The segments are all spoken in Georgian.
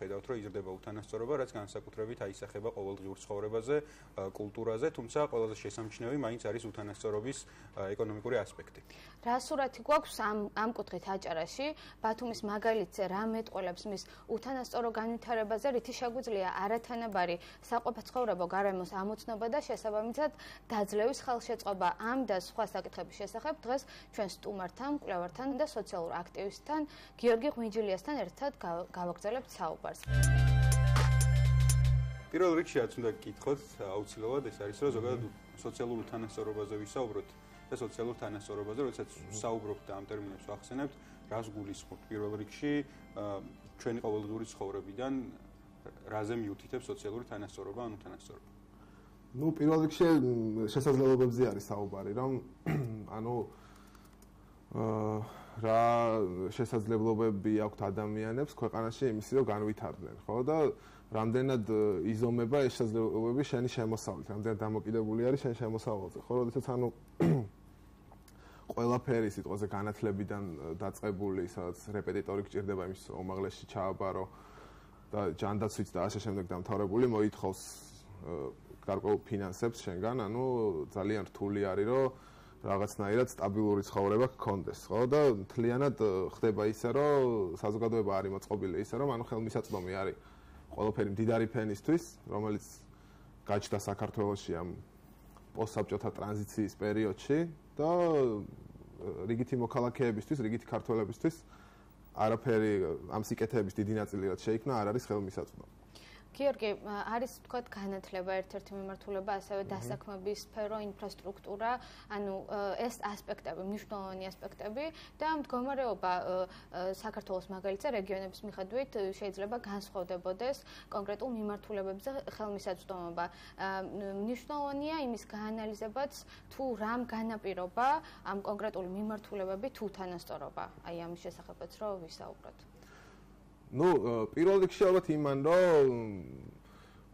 ხედავთ, რომ იზრდება უთანასწორობა, რაც განსაკუთრებით აისახება ყოველდღიურ ცხოვრებაზე, კულტურაზე, თუმცა ყველაზე შესამჩნევი მაინც არის უთანასწორობის ეკონომიკური ასპექტი. რა სურათი გვაქვს ამ ამ კუთხით აჭარაში? ბათუმის მაგალითზე რა მეტყოლებს მის უთანასწორო განვითარებაზე, რითი შეგვიძლია არათანაბარი საყოფაცხოვრებო გარემოს ამოცნობა და შესაბამისად დაძლევის ხელშეწყობა ამ და სხვა საკითხების შესახებ დღეს ჩვენ სტუმართან, კვლევართან და სოციალურ აქტივისტთან გიორგი ღვინჯილიასთან ერთად გავაგზავნებთ საუბარს. პირველ რიგში რაც უნდა გკითხოთ, აუცილებლად ეს არის, რომ ზოგადად სოციალურ თანასწორობაზე ვისაუბროთ და სოციალურ თანასწორობაზე, როდესაც საუბრობთ და ამ ტერმინებს ვახსენებთ, რას გულისხმობთ? პირველ რიგში ჩვენი ყოველდღიური ცხოვრებიდან რაზე მიუთითებს სოციალური თანასწორობა ან უთანასწორობა? ну პირველ რიგში შესაძლებლობებზე არის საუბარი რომ ანუ აა რა შესაძლებლობები აქვთ ადამიანებს ქვეყანაში იმისი რომ განვითარდნენ, ხო? და რამდენად იზომება ეს შესაძლებლობები შენი შემოსავლით, რამდენად დამოკიდებული არის შენ შემოსავალზე, ხო, როდესაც ანუ ყველაფერი სიტყვაზე განათლებიდან დაწყებული, სადაც რეპეტიტორი გჭირდება იმის უმაღლესში ჩააბარო და ჯანდაცვით და ასე შემდეგ დამთავრებული მოითხოვს გარკვეულ ფინანსებს შენგან, ანუ ძალიან რთული არის რომ რაღაცნაირად სტაბილური ცხოვრება გქონდეს, ხო? და მთლიანად ხდება ისე, რომ საზოგადოება არის მოწყობილი ისე, რომ ანუ ხელმისაწვდომი არის ყველაფერი მდიდარი ფენისთვის, რომელიც გაჩნდა საქართველოსში ამ პოსტსაბჭოთა ტრანზიციის პერიოდში და რიგითი მოქალაქეებისთვის, რიგითი ქართველებისთვის არაფერი ამ სიკეთეების დიდი ნაწილი რაც შეიქმნა არ არის ხელმისაწვდომი. გიორგი, არის თქვა განათლება ერთ-ერთი მიმართულება, ასევე დასაქმების სფერო, ინფრასტრუქტურა, ანუ ეს ასპექტები, მნიშვნელოვანი ასპექტები და მდგომარეობა საქართველოს მაგალითზე რეგიონების მიხედვით შეიძლება განსხვავდებოდეს კონკრეტულ მიმართულებებზე ხელმისაწვდომობა. მნიშვნელოვანია იმის გაანალიზებაც, თუ რამ განაპირობა ამ კონკრეტული მიმართულებები თუ თანასწორობა. აი ამის შესახებაც რო ვისაუბროთ. Ну პირველ რიგში ალბათ იმან რომ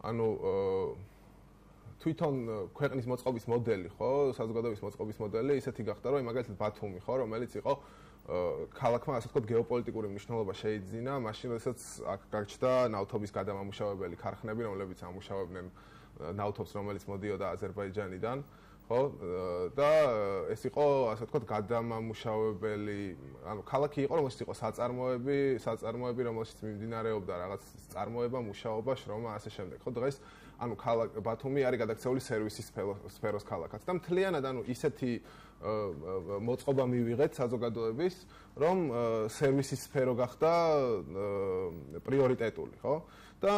ანუ თვითონ ქვეყნის მოწყობის მოდელი ხო საზოგადოების მოწყობის მოდელი ისეთი გახდა რომ მაგალითად ბათუმი ხო რომელიც იყო ქალაქმა ასე ვთქვათ გეოპოლიტიკური მნიშვნელობა შეიძინა მაშინ როდესაც აქ გაჩნდა ნავთობის გადამამუშავებელი ქარხნები რომლებიც ამუშავებდნენ ნავთობს რომელიც მოდიოდა აზერბაიჯანიდან ხო? და ეს იყო ასე ვთქვათ გადამამუშავებელი ანუ ქალაქი იყო რომელშიც იყო საწარმოები საწარმოები რომელშიც მიმდინარეობდა რაღაც წარმოება მუშაობა შრომა ასე შემდეგ. ხო დღეს ანუ ქალაქ ბათუმი არის გადაქცეული სერვისის სფეროს ქალაქად და მთლიანად ანუ ისეთი მოწყობა მივიღეთ საზოგადოების რომ სერვისის სფერო გახდა პრიორიტეტული ხო? და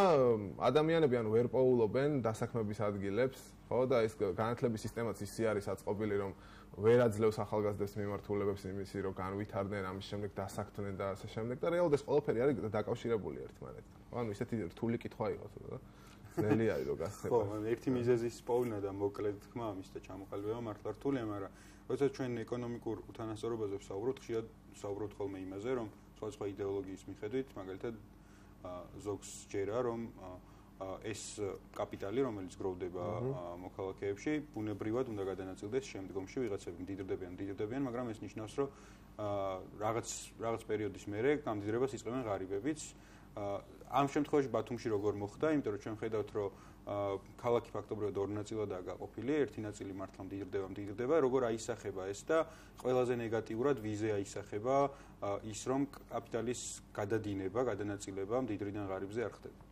ადამიანები ანუ ვერ პოულობენ დასაქმების ადგილებს, ხო და ეს განათლების სისტემაც ისე არის აწყობილი, რომ ვერ აძლევს ახალგაზრდებს მიმართულებებს იმისი, რომ განვითარდნენ, ამის შემდეგ დასაქმდნენ და ასე შემდეგ და რეალურად ეს ყველაფერი არის დაკავშირებული ერთმანეთთან. ანუ ისეთი რთული კითხვა იყო და ძნელი არის რომ გასცემა. ხო, ერთი მიზეზის პოვნა და მოკლედ თქმა ამის და ჩამოყალიბება მართლა რთულია, მაგრამ როდესაც ჩვენ ეკონომიკურ უთანასწორობაზე ვსაუბრობთ, ხშირად ვსაუბრობთ ხოლმე იმაზე, რომ სხვა სხვა იდეოლოგიის მიხედვით, მაგალითად ზოგს ჯერა რომ ეს კაპიტალი რომელიც გროვდება მოქალაქეებში ბუნებრივად უნდა გადანაწილდეს შემდგომში ვიღაცები მდიდრდებიან მდიდრდებიან მაგრამ ეს ნიშნავს რომ რაღაც რაღაც პერიოდის მერე გამდიდრებას იწყებენ ღარიბებიც. ამ შემთხვევაში ბათუმში როგორ მოხდა? იმიტომ რომ ჩვენ ხედავთ რომ ქალაქი ფაქტობრივად ორი ნაწილადაა გაყოფილი ერთი ნაწილი მართლა მდიდრდება მდიდრდება როგორ აისახება ეს და ყველაზე ნეგატიურად ვიზე აისახება ის რომ კაპიტალის გადადინება გადანაწილება მდიდრიდან ღარიბზე არ ხდება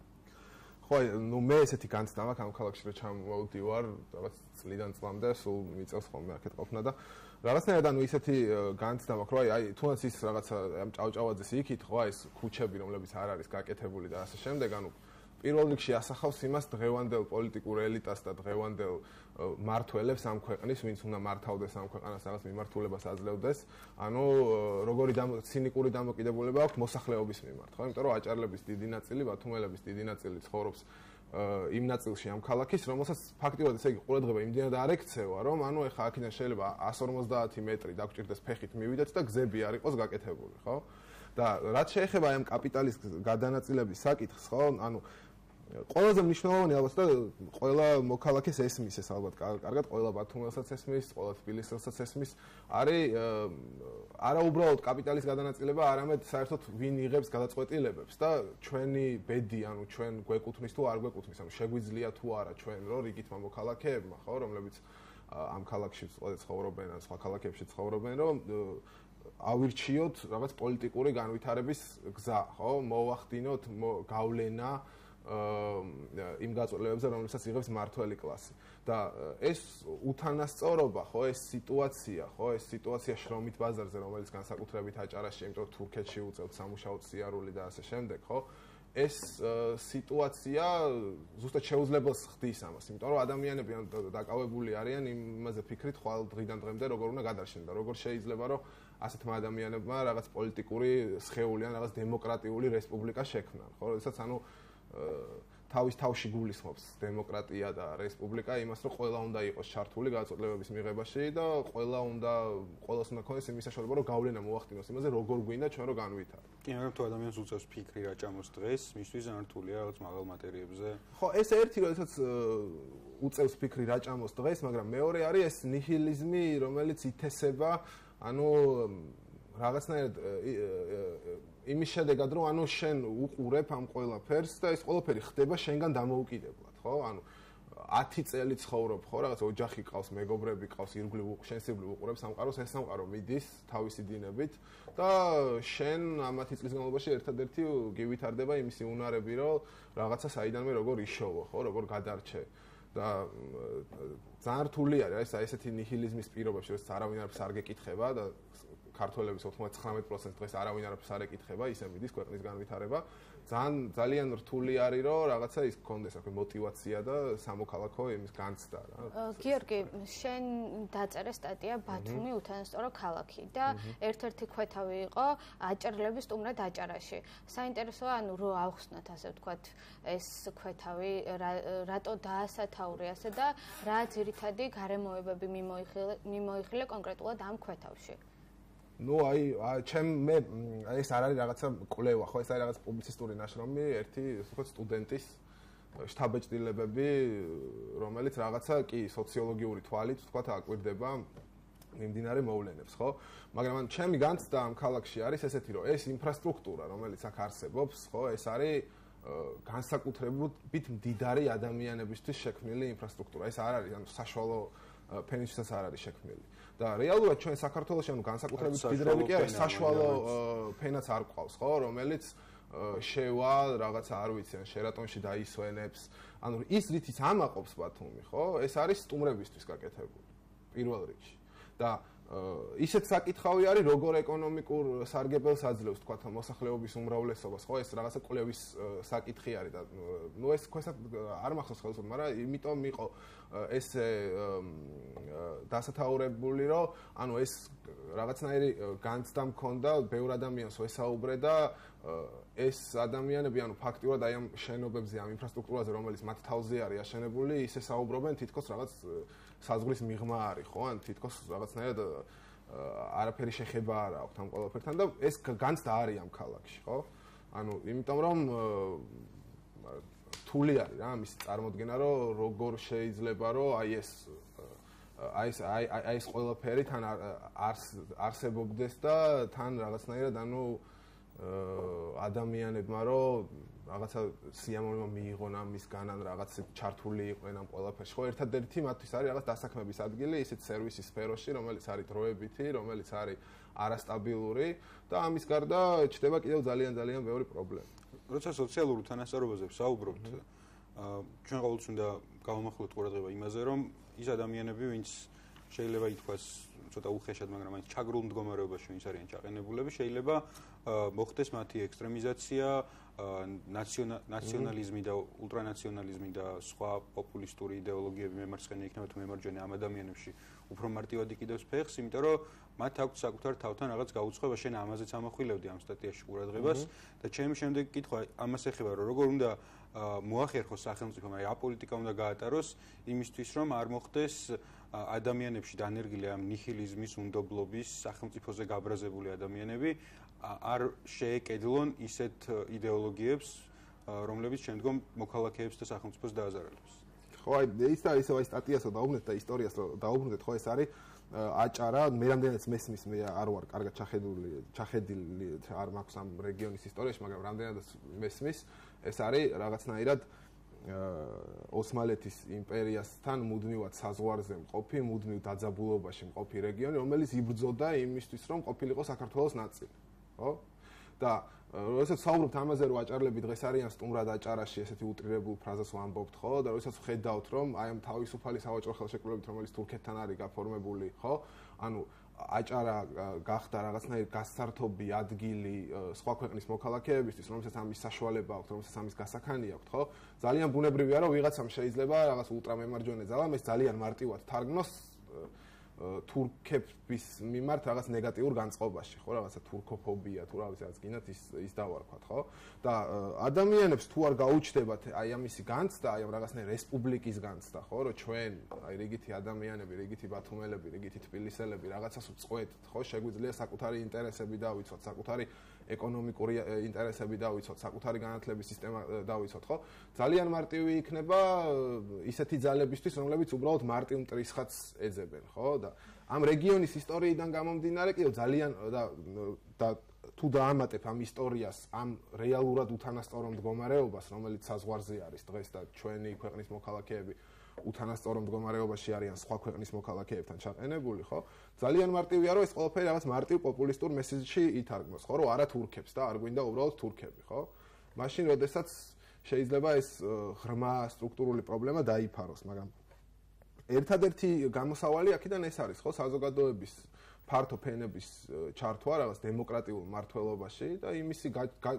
ხო ნუ მე ესეთი განცდა მაქვს ამ ქალაქში რომ ჩამოვდივარ რაღაც წლიდან წლამდე სულ მიწევს ხოლმე აქეთ ყოფნა და რაღაცნაირად ანუ ისეთი განცდა მაქვს რომ აი თუნდაც ის რაღაცა ამ ჭავჭავაძეს იქით ხო ეს ქუჩები რომლებიც არ არის გაკეთებული და ასე შემდეგ ანუ პირველ რიგში ასახავს იმას დღევანდელ პოლიტიკურ ელიტას და დღევანდელ მართველებს ამ ქვეყნის, ვინც უნდა მართავდეს ამ ქვეყანას რაღაც მიმართულებას აძლევდეს. ანუ როგორი ცინიკური დამოკიდებულება აქვს მოსახლეობის მიმართ, ხო? იმიტომ რომ აჭარლების დიდი ნაწილი, ბათუმელების დიდი ნაწილი ცხოვრობს იმ ნაწილში ამ ქალაქის, რომელსაც ფაქტიურად ესე იგი ყურადღება იმდენად არ ექცევა, რომ ანუ ეხა აქედან შეიძლება 150 მეტრი დაგჭირდეს ფეხით მივიდეთ და გზები არ იყოს გაკეთებული, ხო? და რაც შეეხება ამ კაპიტალის გადანაწილების საკითხს, ხო? ანუ ყველაზე მნიშვნელოვანი ალბათ და ყველა მოქალაქეს ესმის ეს ალბათ კარგად ყველა ბათუმელსაც ესმის, ყველა თბილისელსაც ესმის, არის არა უბრალოდ კაპიტალის გადანაწილება, არამედ საერთოდ ვინ იღებს გადაწყვეტილებებს და ჩვენი ბედი, ანუ ჩვენ გვეკუთვნის თუ არ გვეკუთვნის, ანუ შეგვიძლია თუ არა ჩვენ რო რიგით მოქალაქეებმა, ხო, რომლებიც ამ ქალაქში ცხოვრობენ, ან სხვა ქალაქებში ცხოვრობენ, რომ ავირჩიოთ რაღაც პოლიტიკური განვითარების გზა, ხო? მოვახდინოთ გავლენა იმ გაწოლებებზე, რომელსაც იღებს მართველი კლასი. და ეს უთანასწორობა, ხო, ეს სიტუაცია, ხო, ეს სიტუაცია შრომით ბაზარზე, რომელიც განსაკუთრებით აჭარაში, იმიტომ თურქეთში უწევთ სამუშაო სიარული და ასე შემდეგ, ხო? ეს სიტუაცია ზუსტად შეუძლებელს ხდის ამას, იმიტომ რომ ადამიანები დაკავებული არიან იმაზე ფიქრით, ხვალ დღიდან დღემდე როგორ უნდა გადარჩენ და როგორ შეიძლება რომ ასეთმა ადამიანებმა რაღაც პოლიტიკური სხეული ან რაღაც დემოკრატიული რესპუბლიკა შექმნან, ხო? როდესაც ანუ თავის თავში გულისხმობს დემოკრატია და რესპუბლიკა იმას, რომ ყველა უნდა იყოს ჩართული გაწოდებების მიღებაში და ყველა უნდა ყოველს უნდა ქონდეს იმის საშუალება, რომ გავლენა მოახდინოს იმაზე, როგორ გვინდა ჩვენ რო განვითაროთ. კი, მაგრამ თუ ადამიანს უწევს ფიქრი რა ჭამოს დღეს, მისთვის ანართულია რაღაც მაღალ მატერიებზე. ხო, ეს ერთი, როდესაც უწევს ფიქრი რა ჭამოს დღეს, მაგრამ მეორე არის ეს ნიჰილიზმი, რომელიც ითესება, ანუ რაღაცნაირად იმის შედეგად რომ ანუ შენ უყურებ ამ ყველაფერს და ეს ყველაფერი ხდება შენგან დამოუკიდებლად, ხო? ანუ 10 წელი ცხოვრობ, ხო, რაღაც ოჯახი ყავს, მეგობრები ყავს, ირგვლივ შენსიბლივ უყურებ სამყაროს, ეს სამყარო მიდის თავისი დინებით და შენ ამ 10 წლის განმავლობაში ერთადერთი გივითარდება იმისი უნარები, რომ რაღაცა საიდანვე როგორ იშოვო, ხო, როგორ გადარჩე და ძალიან რთული არის ეს ესეთი ნიჰილიზმის პირობებში, რომ არავინ არ არ გეკითხება და ქართველების 99% დღეს არავინ არაფერს არ ეკითხება, ისე მიდის ქვეყნის განვითარება. ძალიან ძალიან რთული არის, რომ რაღაცა ის გქონდეს, აკვე мотиваცია და სამოქალაქო იმის განცდა რა. გიორგი, შენ დაწერე სტატია ბათუმი უთანასწორო ქალაქი და ერთ-ერთი ქვეთავი იყო აჭარლების სტუმრად აჭარაში. საინტერესოა, ანუ რო ავხსნათ ასე ვთქვათ, ეს ქვეთავი რატო დაასათაურე ასე და რა ძირითადი გარემოებები მიმოიხილე მიმოიხილე კონკრეტულად ამ ქვეთავში. Ну აი ჩემ მე ეს არ არის რაღაცა კვლევა ხო ეს არის რაღაც პუბლიცისტური ნაშრომი ერთი სხვა სტუდენტის შტაბეჭდილებები რომელიც რაღაცა კი სოციოლოგიური თვალით თქვა აკვირდება მიმდინარე მოვლენებს ხო? მაგრამ ან ჩემი განცდა ამ ქალაქში არის ესეთი რომ ეს ინფრასტრუქტურა რომელიც აქ არსებობს ხო ეს არის განსაკუთრებით მდიდარი ადამიანებისთვის შექმნილი ინფრასტრუქტურა. ეს არ არის ანუ საშუალო ფენისსაც არ არის შექმნილი. და რეალურად ჩვენ საქართველოს ანუ განსაკუთრებით ფიდრები კი არის საშუალო ფენაც არ ყავს ხო? რომელიც შევა რაღაცა არ ვიცი ან შერატონში დაისვენებს. ანუ ის რითიც ამაყობს ბათუმი ხო? ეს არის სტუმრებისთვის გაკეთებული პირველ რიგში. და ისეთ საკითხავი არის როგორ ეკონომიკურ სარგებელს აძლევს თქვა მოსახლეობის უმრავლესობას. ხო ეს რაღაცა კვლევის საკითხი არის და ნუ ეს ქვესა არ მახსოვს ხელს მაგრამ იმიტომ იყო ეს დასათაურებული რომ ანუ ეს რაღაცნაირი განცდა მქონდა ბევრ ადამიანს ვესაუბრე და ეს ადამიანები ანუ ფაქტიურად აი ამ შენობებზე ამ ინფრასტრუქტურაზე რომელიც მათ თავზე არის აშენებული ისე საუბრობენ თითქოს რაღაც საზღვრის მიღმა არის ხო? ან თითქოს რაღაცნაირად არაფერი შეხება არ აქვს ამ ყველაფერთან და ეს განცდა არის ამ ქალაქში ხო? ანუ იმიტომ რომ რთული არის რა ამის წარმოქმნა რომ როგორ შეიძლება რომ აი ეს აი ეს აი ეს ყველაფერი თან არსებობდეს და თან რაღაცნაირად ანუ ადამიანებმა რომ რაღაცა სიამოვნება მიიღონ ამისგან ან რაღაც ჩართული იყვნენ ამ ყველაფერში ხო ერთადერთი მათთვის არის რაღაც დასაქმების ადგილი ისეთ სერვისის სფეროში რომელიც არის დროებითი რომელიც არის არასტაბილური და ამის გარდა ჩდება კიდევ ძალიან ძალიან ბევრი პრობლემა. როცა სოციალურ თანასწორობაზე ვსაუბრობთ, ჩვენ ყოველთვის უნდა გავამახვილოთ ყურადღება იმაზე, რომ ის ადამიანები, ვინც შეიძლება ითქვას ცოტა უხეშად, მაგრამ აი ჩაგრულ მდგომარეობაში ვინც არიან ჩაყენებულები, შეიძლება მოხდეს მათი ექსტრემიზაცია, ნაციონალიზმი და ულტრანაციონალიზმი და სხვა პოპულისტური იდეოლოგიები მემარცხენე იქნება თუ მემარჯვენე ამ ადამიანებში. უფრო მარტივად იყიდებს ფეხს, იმიტომ რომ მათ აქვს საკუთარ თავთან რაღაც გაუცხება, შენ ამაზეც ამახვილებდი ამ სტატიაში ყურადღებას. და ჩემი შემდეგი კითხვა ამას ეხება, რომ როგორ უნდა მოახერხოს სახელმწიფომ, აი აპოლიტიკა უნდა გაატაროს იმისთვის, რომ არ მოხდეს ადამიანებში დანერგილი ამ ნიჰილიზმის, უნდობლობის, სახელმწიფოზე გაბრაზებული ადამიანები არ შეეკედლონ ისეთ იდეოლოგიებს, რომლებიც შემდგომ მოქალაქეებს და სახელმწიფოს დააზარალებს. ხო, აი ის და ისე აი სტატიასო დაუბრუნდეთ და ისტორიას დაუბრუნდეთ, ხო ეს არის აჭარა, მე რამდენიც მესმის მე არ ვარ კარგად ჩახედული, ჩახედილი არ მაქვს ამ რეგიონის ისტორიაში, მაგრამ რამდენადაც მესმის, ეს არის რაღაცნაირად ოსმალეთის იმპერიასთან მუდმივად საზღვარზე მყოფი, მუდმივ დაძაბულობაში მყოფი რეგიონი, რომელიც იბრძოდა იმისთვის, რომ ყოფილიყო საქართველოს ნაწილი. ხო? და როდესაც საუბრობთ ამაზე, რომ აჭარლები დღეს არიან სტუმრად აჭარაში, ესეთი უტრირებულ ფრაზას ვამბობთ, ხო? და როდესაც ვხედავთ, რომ აი ამ თავისუფალი სავაჭრო ხელშეკრულებით, რომელიც თურქეთთან არის გაფორმებული, ხო? ანუ აჭარა გახდა რაღაცნაირი გასართობი ადგილი სხვა ქვეყნის მოქალაქეებისთვის, რომელსაც ამის საშუალება აქვს, რომელსაც ამის გასახანი აქვს, ხო? ძალიან ბუნებრივია, რომ ვიღაცამ შეიძლება რაღაც ულტრამემარჯვენე ძალა ეს ძალიან მარტივად თარგმნოს თურქების მიმართ რაღაც ნეგატიურ განწყობაში, ხო, რაღაცა თურქოფობია, თუ რაღაც რაც გინდათ ის ის დავარქვათ, ხო? და ადამიანებს თუ არ გაუჩნდებათ აი ამისი განცდა, აი ამ რაღაცნაირ რესპუბლიკის განცდა, ხო, რომ ჩვენ აი რიგითი ადამიანები, რიგითი ბათუმელები, რიგითი თბილისელები რაღაცას ვწყვეთ, ხო, შეგვიძლია საკუთარი ინტერესები დავიცვათ, საკუთარი ეკონომიკური ინტერესები დავიცოთ, საკუთარი განათლების სისტემა დავიცოთ, ხო? ძალიან მარტივი იქნება ისეთი ძალებისთვის, რომლებიც უბრალოდ მარტივ მტრისხაც ეძებენ, ხო? და ამ რეგიონის ისტორიიდან გამომდინარე, კიდევ ძალიან და და თუ დაამატებ ამ ისტორიას, ამ რეალურად უთანასწორო მდგომარეობას, რომელიც საზღვარზე არის დღეს და ჩვენი ქვეყნის მოქალაქეები უთანასწორო მდგომარეობაში არიან სხვა ქვეყნის მოქალაქეებთან ჩაყენებული, ხო? ძალიან მარტივია, რომ ეს ყველაფერი რაღაც მარტივ პოპულისტურ მესეჯში ითარგმნოს, ხო? რომ არა თურქებს და არ გვინდა უბრალოდ თურქები, ხო? მაშინ, როდესაც შეიძლება ეს ღრმა სტრუქტურული პრობლემა დაიფაროს, მაგრამ ერთადერთი გამოსავალი აქედან ეს არის, ხო? საზოგადოების ფართო ფენების ჩართვა რაღაც დემოკრატიულ მართლობაში და იმისი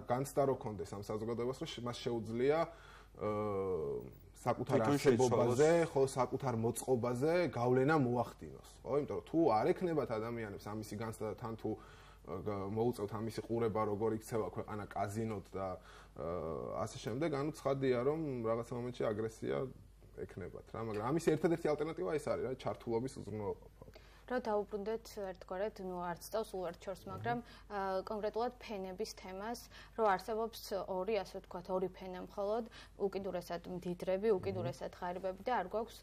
განცდა რო კონდეს ამ საზოგადოებას, რომ მას შეუძლია აა საკუთარ არსებობაზე, ხო, საკუთარ მოწყობაზე გავლენა მოახდინოს, ხო? იმიტომ რომ თუ არ ექნებათ ადამიანებს ამისი განცდა თან თუ მოუწევთ ამისი ყურება, როგორ იქცევა ქვეყანა კაზინოდ და ასე შემდეგ, ანუ ცხადია, რომ რაღაც მომენტში აგრესია ექნებათ რა, მაგრამ ამის ერთადერთი ალტერნატივა ეს არის რა, ჩართულობის უზრუნველყოფა. რა დაუბრუნდეთ ერთგვარად, ну არც წავს უართ ჩორს, მაგრამ კონკრეტულად ფენების თემას, რომ არსებობს ორი, ასე ვთქვათ, ორი ფენა მხოლოდ, უკიდურესად მდიდრები, უკიდურესად ღარიბები და არ გვაქვს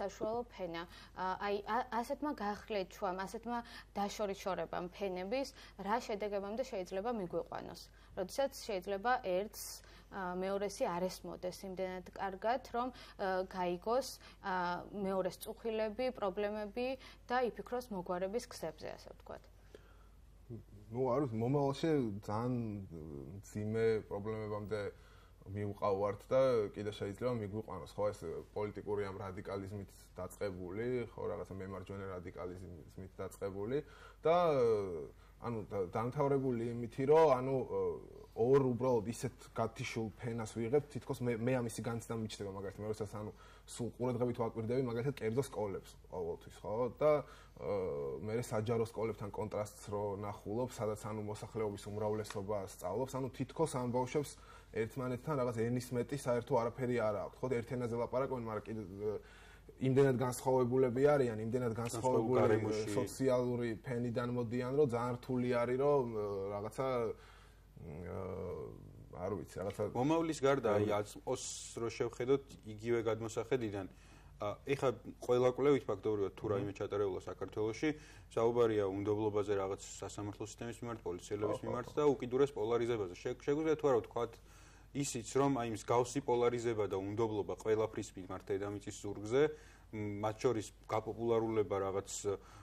საშუალო ფენა. აი ასეთმა გახლეჩვამ, ასეთმა დაშორიშორებამ ფენების რა შედეგებამდე შეიძლება მიგვიყვანოს? როდესაც შეიძლება ერთს მეორესი არ ესმოდეს იმდენად კარგად, რომ გაიგოს მეორეს წუხილები, პრობლემები და იფიქროს მოგვარების ქსებზე, ასე ვთქვათ. ნუ არ ვიცი, მომავალში ძალიან ძიმე პრობლემებამდე მიუყავართ და კიდე შეიძლება მიგვიყვანოს ხო ეს პოლიტიკური ამ რადიკალიზმით დაწყებული, ხო რაღაცა მემარჯვენე რადიკალიზმით დაწყებული და ანუ დამთავრებული იმითი რომ ანუ ორ უბრალოდ ისეთ გათიშულ ფენას ვიღებ თითქოს მე მე ამისი განცდა მიჩნდება მაგალითად მე როდესაც ანუ სულ ყურადღებით ვაკვირდები მაგალითად კერძო სკოლებს ყოველთვის ხო? და მე საჯარო სკოლებთან კონტრასტს რო ნახულობ სადაც ანუ მოსახლეობის უმრავლესობა სწავლობს ანუ თითქოს ამ ბავშვებს ერთმანეთთან რაღაც ენის მეტი საერთო არაფერი არ აქვს ხო ერთ ენაზე ლაპარაკობენ მაგრამ კიდე იმდენად განსხვავებულები არიან, იმდენად განსხვავებული სოციალური ფენიდან მოდიან, რომ ძალიან რთული არის, რომ რაღაცა არ ვიცი, რაღაცა მომავლის გარდა აი ოს რო შევხედოთ იგივე გადმოსახედიდან ეხა ყველა კვლევით ფაქტობრივად თუ რაიმე ჩატარებულა საქართველოში, საუბარია უნდობლობაზე რაღაც სასამართლო სისტემის მიმართ, პოლიციელების მიმართ და უკიდურეს პოლარიზებაზე. შეგვიძლია თუ არა ვთქვათ ისიც რომ აი ის გავსი პოლარიზება და უნდობლობა ყველაფრის მიმართ დედამიწის ზურგზე მათ შორის გაპოპულარულება რაღაც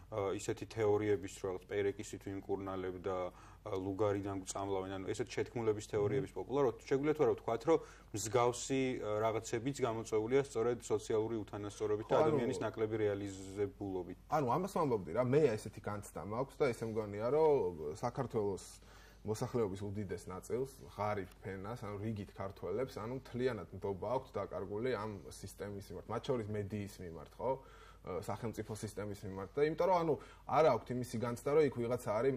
ისეთი თეორიების რომ რაღაც პერეკისით ვიმკურნალებ და ლუგარიდან წამლავენ ანუ ესეთ შეთქმულების თეორიების პოპულარობა. შეგვიძლია თუ არა ვთქვათ რომ მსგავსი რაღაცებიც გამოწეულია სწორედ სოციალური უთანასწორობით და ადამიანის ნაკლები რეალიზებულობით. ანუ ამას ვამბობდი რა მე ესეთი განცდა მაქვს და ესე მგონია რომ საქართველოს მოსახლეობის უდიდეს ნაწილს ღარიბ ფენას, ანუ რიგით ქართველებს, ანუ მთლიანად ნდობა აქვს დაკარგული ამ სისტემის მიმართ, მათ შორის მედიის მიმართ, ხო? სახელმწიფო სისტემის მიმართ. და იმიტომ რომ ანუ არ აქვს იმისი განცდა რომ იქ ვიღაცა არის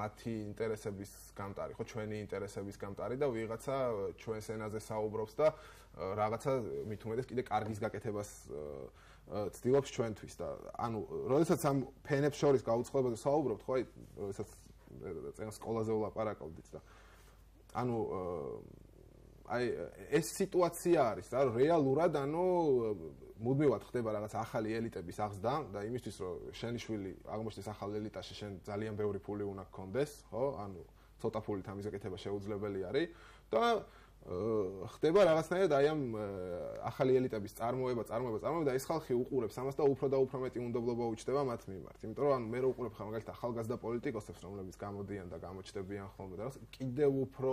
მათი ინტერესების გამტარი ხო ჩვენი ინტერესების გამტარი და ვიღაცა ჩვენს ენაზე საუბრობს და რაღაცა მით უმეტეს კიდე კარგის გაკეთებას ცდილობს ჩვენთვის და ანუ როდესაც ამ ფენებს შორის გაუცხლებაზე საუბრობთ ხო აი როდესაც წენ სკოლაზე ვლაპარაკობდით და ანუ აი ეს სიტუაცია არის რა რეალურად ანუ მუდმივად ხდება რაღაც ახალი ელიტების აღზრდა და იმისთვის რომ შენი შვილი აღმოჩნდეს ახალ ელიტაში შენ ძალიან ბევრი ფული უნდა გქონდეს ხო ანუ ცოტა ფულით ამის გაკეთება შეუძლებელი არის და ხდება რაღაცნაირად აი ამ ახალი ელიტების წარმოება, წარმოება, წარმოება და ეს ხალხი უყურებს ამას და უფრო და უფრო მეტი უნდობლობა უჩნდება მათ მიმართ. იმიტომ რომ ანუ მე რო უყურებ ხა მაგალითად ახალგაზრდა პოლიტიკოსებს, რომლებიც გამოდიან და გამოჩნდებიან ხოლმე და კიდევ უფრო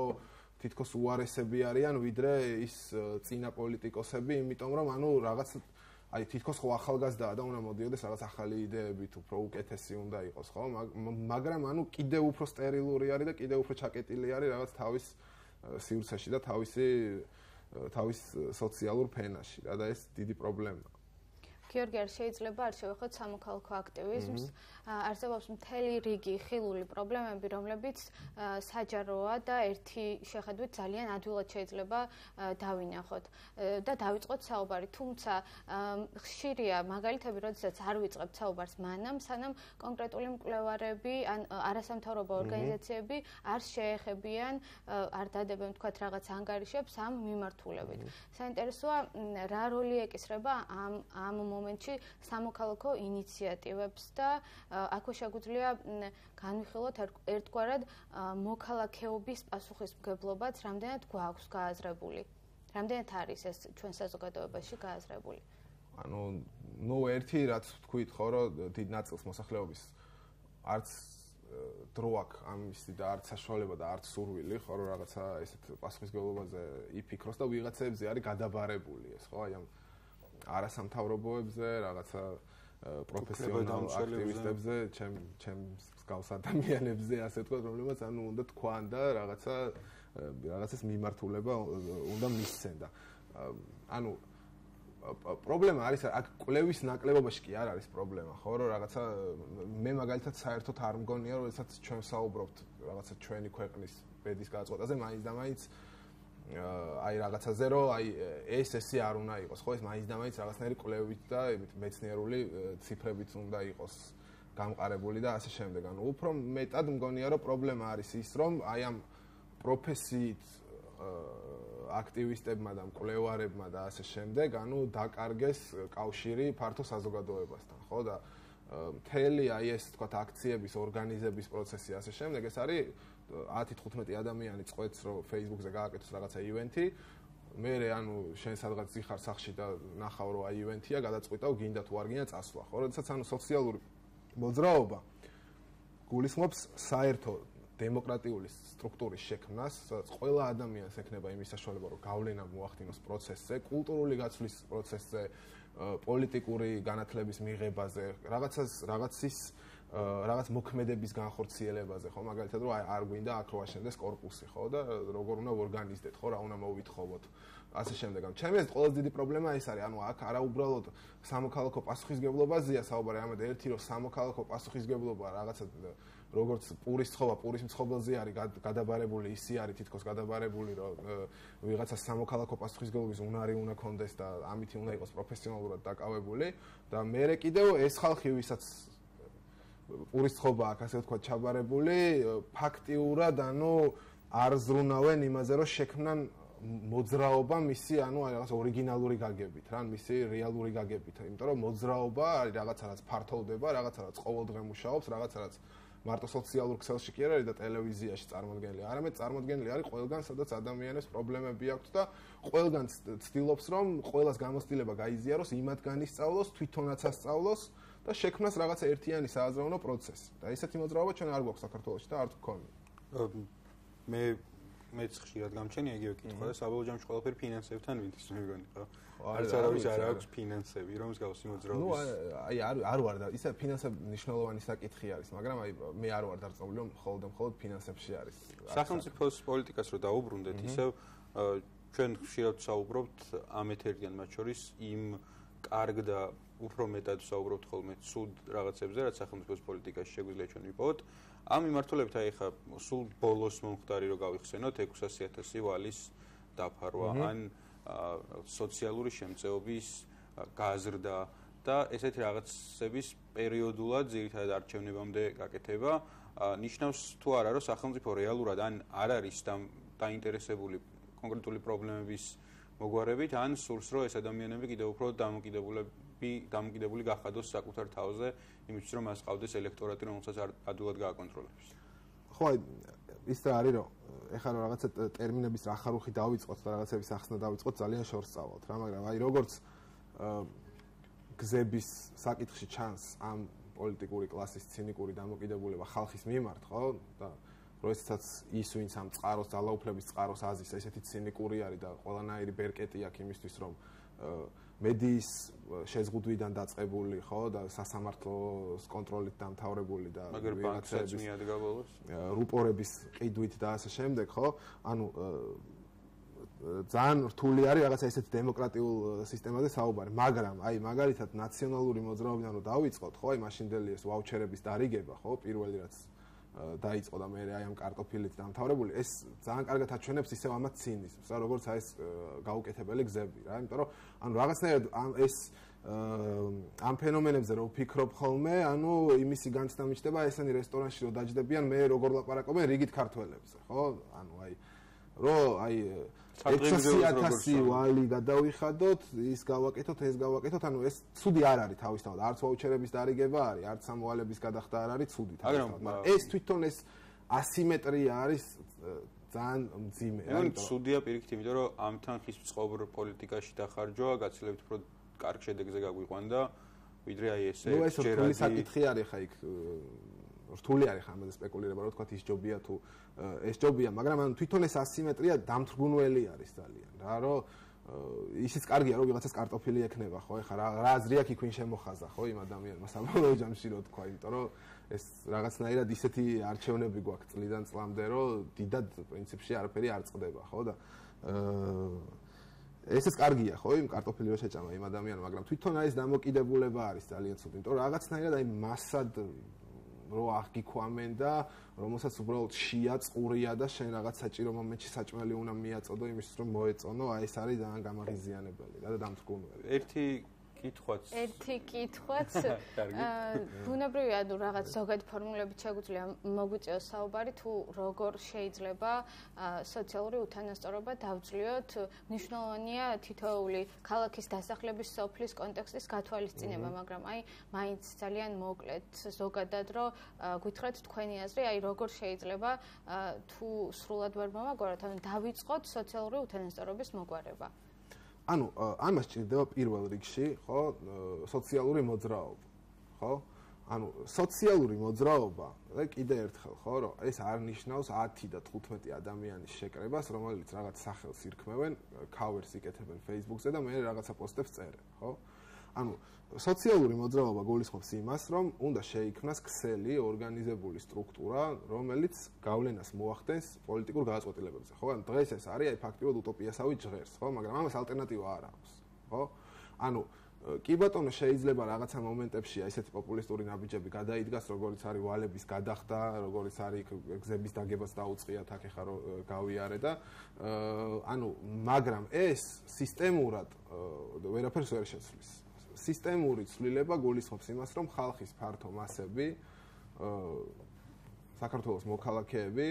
თითქოს უარესები არიან ვიდრე ის წინა პოლიტიკოსები, იმიტომ რომ ანუ რაღაც აი თითქოს ხო ახალგაზრდაა და უნდა მოდიოდეს რაღაც ახალი იდეებით, უფრო უკეთესი უნდა იყოს, ხო? მაგრამ ანუ კიდევ უფრო სტერილური არის და კიდევ უფრო ჩაკეტილი არის რაღაც თავის სივრცეში და თავისი თავის სოციალურ ფენაში და ეს დიდი პრობლემაა. გიორგი არ შეიძლება არ შევეხოთ სამოქალაქო აქტივიზმს. არსებობს მთელი რიგი ხილული პრობლემები რომლებიც საჯაროა და ერთი შეხედვით ძალიან ადვილად შეიძლება დავინახოთ. და დავიწყოთ საუბარი. თუმცა ხშირია მაგალითები როდესაც არ ვიწყებთ საუბარს მანამ სანამ კონკრეტული მკვლევარები ან არასამთავრობო ორგანიზაციები არ შეეხებიან არ დადებენ თქვათ რაღაც ანგარიშებს ამ მიმართულებით. საინტერესოა რა როლი ეკისრება ამ ამ მომენტში სამოქალაქო ინიციატივებს და აქვე შეგვიძლია განვიხილოთ ერთგვარად მოქალაქეობის პასუხისმგებლობაც რამდენად გვაქვს გააზრებული. რამდენად არის ეს ჩვენ საზოგადოებაში გააზრებული? ანუ ნუ ერთი რაც თქვით ხო რომ დიდ ნაწილს მოსახლეობის არც დრო აქვს ამისი და არც საშუალება და არც სურვილი ხო რომ რაღაცა ესეთ პასუხისმგებლობაზე იფიქროს და ვიღაცებზე არის გადაბარებული ეს ხო აი ამ არასამთავრობოებზე, რაღაცა პროფესიონალ აქტივისტებზე, ჩემ ჩემს გავს ადამიანებზე, ასე თქვა, რომლებიც ანუ უნდა თქვან და რაღაცა რაღაცას მიმართულება უნდა მისცენ და ანუ პრობლემა არის აქ კლევის ნაკლებობაში კი არ არის პრობლემა, ხო, რომ რაღაცა მე მაგალითად საერთოდ არ მგონია, რომ ესაც ჩვენ საუბრობთ რაღაცა ჩვენი ქვეყნის ბედის გაწყვეტაზე, მაინც და მაინც აი რაღაცაზე რომ აი ეს ესე არ უნდა იყოს ხო? ეს მაინც და მაინც რაღაცნაირი კვლევით და მეცნიერული ციფრებით უნდა იყოს გამყარებული და ასე შემდეგ. ანუ უფრო მეტად მგონია რომ პრობლემა არის ის რომ აი ამ პროფესიით აქტივისტებმა და მკვლევარებმა და ასე შემდეგ ანუ დაკარგეს კავშირი ფართო საზოგადოებასთან ხო? და მთელი აი ეს თქვა აქციების ორგანიზების პროცესი ასე შემდეგ ეს არის 10-15 ადამიანი წყვეტს რომ Facebook-ზე გააკეთოს რაღაცა ივენთი. მე ანუ შენ სადღაც ზიხარ სახში და ნახავ რომ აი ივენთია გადაწყვიტავ გინდა თუ არ გინდა წასვლა. ხო როდესაც ანუ სოციალური მოძრაობა გულისხმობს საერთო დემოკრატიული სტრუქტურის შექმნას სადაც ყველა ადამიანს ექნება იმის საშუალება რომ გავლენა მოახდინოს პროცესზე კულტურული გაცვლის პროცესზე პოლიტიკური განათლების მიღებაზე რაღაცას რაღაცის რაღაც მოქმედების განხორციელებაზე, ხო, მაგალითად, რომ არ გვინდა აქ რო აშენდეს корпуსი, ხო და როგორ უნდა ორგანიზდეთ, ხო, რა უნდა მოვითხოვოთ. ასე შემდეგ. ამ ჩემს ყველაზე დიდი პრობლემა ეს არის, ანუ აქ არა უბრალოდ სამოქალაქო პასუხისგებლობაზეა საუბარი, ამედ ერთი რომ სამოქალაქო პასუხისგებლობა რაღაცა როგორც პურის ცხოვა, პურის მცხოველზე არის გადაბარებული, ისი არის თითქოს გადაბარებული, რომ ვიღაცა სამოქალაქო პასუხისგებლობის უნარი უნდა კონდეს და ამით უნდა იყოს პროფესიონალურად დაკავებული და მე კიდევ ეს ხალხი, ვისაც პურის ცხობა აქ ასე ვთქვა ჩაბარებული ფაქტიურად ანუ არ ზრუნავენ იმაზე რომ შექმნან მოძრაობა მისი ანუ რაღაც ორიგინალური გაგებით რა მისი რეალური გაგებით. იმიტომ რომ მოძრაობა არის რაღაცა რაც ფართოვდება რაღაცა რაც ყოველდღე მუშაობს რაღაცა რაც მარტო სოციალურ ქსელში კი არ არის და ტელევიზიაში წარმოდგენილი. არამედ წარმოდგენილი არის ყველგან სადაც ადამიანებს პრობლემები აქვს და ყველგან ცდილობს რომ ყოველას გამოცდილება გაიზიაროს იმათგან ისწავლოს თვითონაც ასწავლოს და შექმნას რაღაცა ერთიანი სააზროვნო პროცესი. და ესეთი მოძრაობა ჩვენ არ გვაქვს საქართველოში და არ გქონია. მე მეც ხშირად გამჩენია იგივე კითხვა და საბოლოო ჯამში ყველაფერი ფინანსებთან ვითის მეგონი ხო? არც არავის არ აქვს ფინანსები, რომ მსგავსი მოძრაობის. ნუ აი არ არ ვარ და ისა ფინანსები მნიშვნელოვანი საკითხი არის, მაგრამ აი მე არ ვარ დარწმუნებული, რომ მხოლოდ მხოლოდ ფინანსებში არის. სახელმწიფოს პოლიტიკას რო დაუბრუნდეთ, ისევ ჩვენ ხშირად საუბრობთ ამ ეთერგიან მათ შორის იმ კარგ და უფრო მეტად საუბრობთ ხოლმე სულ რაღაცებზე, რაც სახელმწიფოს პოლიტიკაში შეგვიძლია ჩვენ ვიპოვოთ. ამ მიმართულებით აი ხა სულ ბოლოს მომხდარი რო გავიხსენოთ 600000 ვალის დაფარვა. ან სოციალური შემწეობის გაზრდა და ესეთი რაღაცების პერიოდულად ძირითადად არჩევნებამდე გაკეთება. ნიშნავს თუ არა რომ სახელმწიფო რეალურად ან არ არის დაინტერესებული კონკრეტული პრობლემების მოგვარებით, ან სურს რომ ეს ადამიანები კიდევ უფრო დამოკიდებულები დამოკიდებული გახადოს საკუთარ თავზე, იმისთვის რომ მას ყავდეს ელექტორატი, რომელსაც ადვილად გააკონტროლებს. ხო, ის რა არის რომ ეხლა რომ რაღაცა ტერმინების ახარუხი დავიწყოთ და რაღაცების ახსნა დავიწყოთ, ძალიან შორს წავალთ რა, მაგრამ აი როგორც გზების საკითხში ჩანს ამ პოლიტიკური კლასის ცინიკური დამოკიდებულება ხალხის მიმართ, ხო? და როდესაც ის ვინც ამ წყაროს ძალაუფლების წყაროს აზის, ესეთი ცინიკური არის და ყველანაირი ბერკეტი აქვს იმისთვის, რომ მედიის შეზღუდვიდან დაწყებული, ხო, და სასამართლოს კონტროლით დამთავრებული და ვიღაცების რუპორების ყიდვით და ასე შემდეგ, ხო? ანუ ძალიან რთული არის რაღაცა ესეთი დემოკრატიულ სისტემაზე საუბარი, მაგრამ აი მაგალითად ნაციონალური მოძრაობიდან რომ დავიწყოთ, ხო, აი მაშინდელი ეს ვაუჩერების დარიგება, ხო, პირველი რაც დაიწყო და მე აი ამ კარტოფილით დამთავრებული, ეს ძალიან კარგად აჩვენებს ისევ ამათ ცინიზმს, რა როგორც აი ეს გაუკეთებელი გზები, რა, იმიტომ რომ ანუ რაღაცნაირად ეს ამ ფენომენებზე რო ვფიქრობ ხოლმე, ანუ იმისი განცდა მიჩნდება ესენი რესტორანში რო დაждდებიან, მე როგორ ლაპარაკობენ რიგით ქართველებზე, ხო? ანუ აი რო აი 600000 ვალი გადავიხადოთ, ის გავაკეთოთ, ეს გავაკეთოთ, ანუ ეს ცუდი არ არის თავისთავად, არც ვაუჩერების დარიგება არის, არც სამოვალების გადახდა არ არის ცუდი თავისთავად, მაგრამ ეს თვითონ ეს ასიმეტრია არის ძალიან მძიმე. ანუ ცუდია პირიქით, იმიტომ რომ ამ თანხის წყობ პოლიტიკაში დახარჯვა, გაცილებით უფრო კარგ შედეგზე გაგვიყვანდა, ვიდრე აი ესე ჯერადი. ნუ ეს რთული საკითხი არის ხა იქ რთული არის ხა ამაზე სპეკულირება, რომ თქვა ის ჯობია თუ ეს ჯობია, მაგრამ ანუ თვითონ ეს ასიმეტრია დამთრგუნველი არის ძალიან. რა რომ ისიც კარგია რომ ვიღაცას კარტოფილი ექნება, ხო? ეხლა რა რა აზრი აქვს იქ ვინ შემოხაზა, ხო, იმ ადამიანმა საბოლოო ჯამში რო თქვა, იმიტომ რომ ეს რაღაცნაირად ისეთი არჩევნები გვაქვს წლიდან წლამდე, რომ დიდად პრინციპში არაფერი არ წყდება, ხო? და აა ესეც კარგია, ხო, იმ კარტოფილი რო შეჭამა იმ ადამიანმა, მაგრამ თვითონ აი ეს დამოკიდებულება არის ძალიან ცუდი, იმიტომ რომ რაღაცნაირად აი მასად რო აღგიქვამენ და რომელსაც უბრალოდ შია წყურია და შენ რაღაც საჭირო მომენტში საჭმელი უნდა მიაწოდო იმისთვის რომ მოეწონო, აი ეს არის ძალიან გამაღიზიანებელი და დამთრგუნველი. ერთი კითხვაც. ერთი კითხვაც. ბუნებრივია თუ რაღაც ზოგადი ფორმულებით შეგვიძლია მოგვიწეოს საუბარი თუ როგორ შეიძლება სოციალური უთანასწორობა დავწლიოთ. მნიშვნელოვანია თითოეული ქალაქის დასახლების სოფლის კონტექსტის გათვალისწინება მაგრამ აი მაინც ძალიან მოკლედ ზოგადად რომ გითხრათ თქვენი აზრი აი როგორ შეიძლება თუ სრულად ვერ მომაგვაროთ ანუ დავიწყოთ სოციალური უთანასწორობის მოგვარება ანუ ამას ჭირდება პირველ რიგში, ხო, სოციალური მოძრაობა, ხო? ანუ სოციალური მოძრაობა, და კიდე ერთხელ, ხო, რომ ეს არ ნიშნავს 10 და 15 ადამიანის შეკრებას, რომელიც რაღაც სახელს ირქმევენ, cover-ს იკეთებენ Facebook-ზე და მე რაღაცა პოსტებს წერენ, ხო? ანუ სოციალური მოძრაობა გულისხმობს იმას, რომ უნდა შეიქმნას ქსელი, ორგანიზებული სტრუქტურა, რომელიც გავლენას მოახდენს პოლიტიკურ გადაწყვეტილებებზე, ხო? ან დღეს ეს არის აი ფაქტიურად უტოპიასავი ჯღერს, ხო? მაგრამ ამას ალტერნატივა არ აქვს, ხო? ანუ კი ბატონო შეიძლება რაღაცა მომენტებში აი ესეთი პოპულისტური ნაბიჯები გადაიდგას, როგორც არის ვალების გადახდა, როგორც არის გზების დაგებას დაუწყიათ აქ ეხა რომ გავიარე და ანუ მაგრამ ეს სისტემურად ვერაფერს ვერ შეცვლის. სისტემური ცვლილება გულისხმობს იმას, რომ ხალხის ფართო მასები საქართველოს მოქალაქეები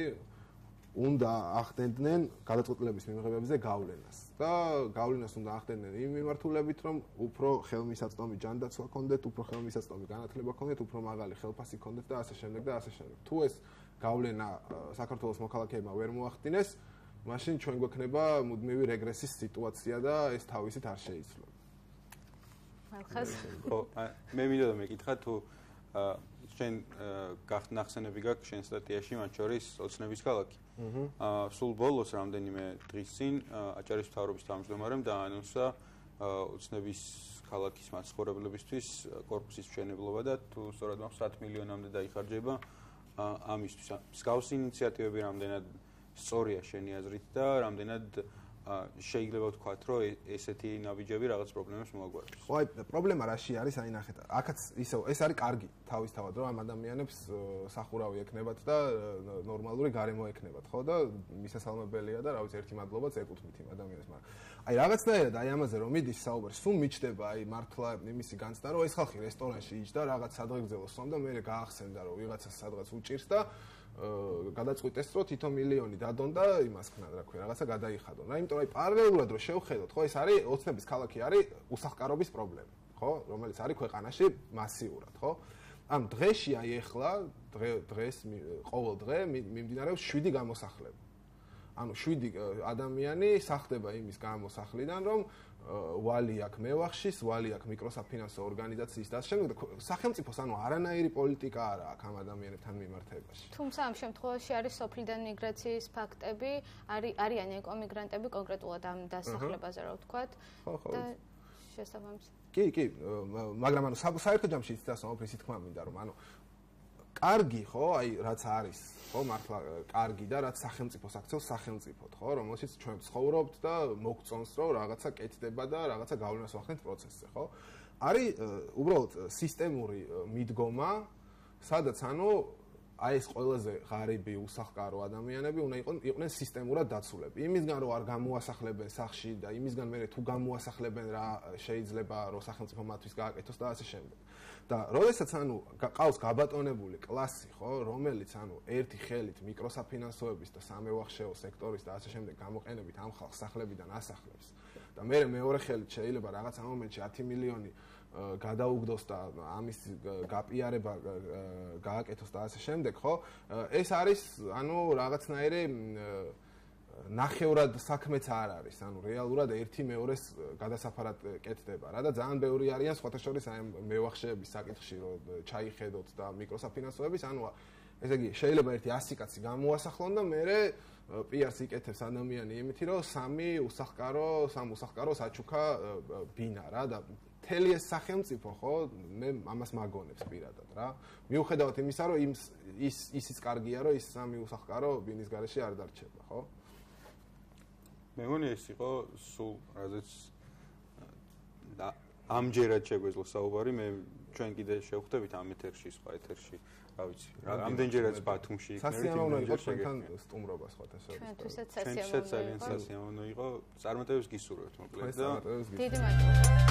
უნდა ახდენდნენ გადაწყვეტილების მიღებებზე გავლენას და გავლენას უნდა ახდენდნენ იმ მიმართულებით, რომ უფრო ხელმისაწვდომი ჯანდაცვა ქონდეთ, უფრო ხელმისაწვდომი განათლება ქონდეთ, უფრო მაღალი ხელფასი ქონდეთ და ასე შემდეგ და ასე შემდეგ. თუ ეს გავლენა საქართველოს მოქალაქეებმა ვერ მოახდინეს, მაშინ ჩვენ გვექნება მუდმივი რეგრესის სიტუაცია და ეს თავისით არ შეიცვლება. მელხას. ხო, მე მინდოდა მეკითხა თუ შენ გახსენები გაქვს შენ სტატიაში მათ შორის ოცნების ქალაქი. აა სულ ბოლოს რამდენიმე დღის წინ აჭარის მთავრობის თავმჯდომარემ დაანონსა ოცნების ქალაქის მაცხოვრებლებისთვის корпуსის მშენებლობა და თუ სწორად მახსოვს 10 მილიონამდე დაიხარჯება ამისთვის. მსგავსი ინიციატივები რამდენად სწორია შენი აზრით და რამდენად აა შეიძლება ვთქვათ, რომ ესეთი ნაბიჯები რაღაც პრობლემებს მოაგვარებს. ხო, აი, პრობლემა რაში არის, აი ნახეთ, აქაც ისე ეს არის კარგი თავისთავად, რომ ამ ადამიანებს სახურავი ექნებათ და ნორმალური გარემო ექნებათ, ხო და მისასალმებელია და რა ვიცი, ერთი მადლობაც ეკუთვნით იმ ადამიანებს, მაგრამ აი რაღაცნაირად აი ამაზე რომ მიდის საუბარი, სულ მიჩდება აი მართლა იმისი განცდა, რომ ეს ხალხი რესტორანში იჯდა, რაღაც სადღეგრძელოს სვამდა, მე გაახსენდა, რომ ვიღაცა სადღაც უჭირს და გადაწყვიტეს რომ თითო მილიონი დადონ და იმას ქნან რა ქვია რაღაცა გადაიხადონ. რა იმიტომ რომ აი პარალელურად რომ შევხედოთ, ხო ეს არის ოცნების ქალაქი არის უსახკარობის პრობლემა, ხო, რომელიც არის ქვეყანაში მასიურად, ხო? ამ დღეში აი ახლა დღეს ყოველ დღე მიმდინარეობს 7 გამოსახლება. ანუ 7 ადამიანი სახდება იმის გამოსახლიდან, რომ ვალი აქვს მევახშის, ვალი აქვს მიკროსაფინანსო ორგანიზაციის და შემდეგ სახელმწიფოს ანუ არანაირი პოლიტიკა არა აქვს ამ ადამიანებთან მიმართებაში. თუმცა ამ შემთხვევაში არის სოფლიდან მიგრაციის ფაქტები, არის არიან ეკომიგრანტები კონკრეტულად ამ დასახლებაზე რა ვთქვათ და შესაბამისად. კი, კი, მაგრამ ანუ საერთო ჯამში ის დასაოფისი თქმა მინდა რომ ანუ კარგი ხო, აი რაც არის, ხო, მართლა კარგი და რაც სახელმწიფოს აქცევს სახელმწიფოთ, ხო, რომელშიც ჩვენ ცხოვრობთ და მოგწონს რომ რაღაცა კეთდება და რაღაცა გავლენას ვახდენთ პროცესზე, ხო? არის უბრალოდ სისტემური მიდგომა, სადაც ანუ აი ეს ყველაზე ღარიბი უსახკარო ადამიანები უნდა იყვნენ იყვნენ სისტემურად დაცულები. იმისგან რომ არ გამოასახლებენ სახში და იმისგან მე თუ გამოასახლებენ რა შეიძლება რომ სახელმწიფო მათთვის გააკეთოს და ასე შემდეგ. და როდესაც ანუ ყავს გაბატონებული კლასი, ხო, რომელიც ანუ ერთი ხელით მიკროსაფინანსოების და სამევახშეო სექტორის და ასე შემდეგ გამოყენებით ამ ხალხს სახლებიდან ასახლებს და მე მეორე ხელით შეიძლება რაღაც ამ მომენტში 10 მილიონი გადაუგდოს და ამის გაპიარება გააკეთოს და ასე შემდეგ, ხო? ეს არის ანუ რაღაცნაირი ნახევრად საქმეც არ არის, ანუ რეალურად ერთი მეორეს გადასაფარად კეთდება რა და ძალიან ბევრი არიან სხვათა შორის აი მევახშეების საკითხში რომ ჩაიხედოთ და მიკროსაფინანსოების, ანუ ესე იგი შეიძლება ერთი 100 კაცი გამოასახლონ და მე პიარს იკეთებს ადამიანი იმითი რომ სამი უსახკარო, სამ უსახკარო საჩუქა ბინა რა და თელი ეს სახელმწიფო ხო მე ამას მაგონებს პირადად რა. მიუხედავად იმისა რომ ის ისიც კარგია რომ ის სამი უსახკარო ბინის garaში არ დარჩება ხო მე მგონი ეს იყო სულ რაზეც და ამჯერად შეგვეძლო საუბარი მე ჩვენ კიდე შევხვდებით ამ ეთერში სხვა ეთერში რა ვიცი რამდენჯერაც ბათუმში იქნებით სასიამოვნო იყო ჩვენთან სტუმრობა სხვათა შორის ჩვენთვისაც სასიამოვნო იყო. ძალიან სასიამოვნო იყო. წარმატებებს გისურვებთ მოკლედ და დიდი მადლობა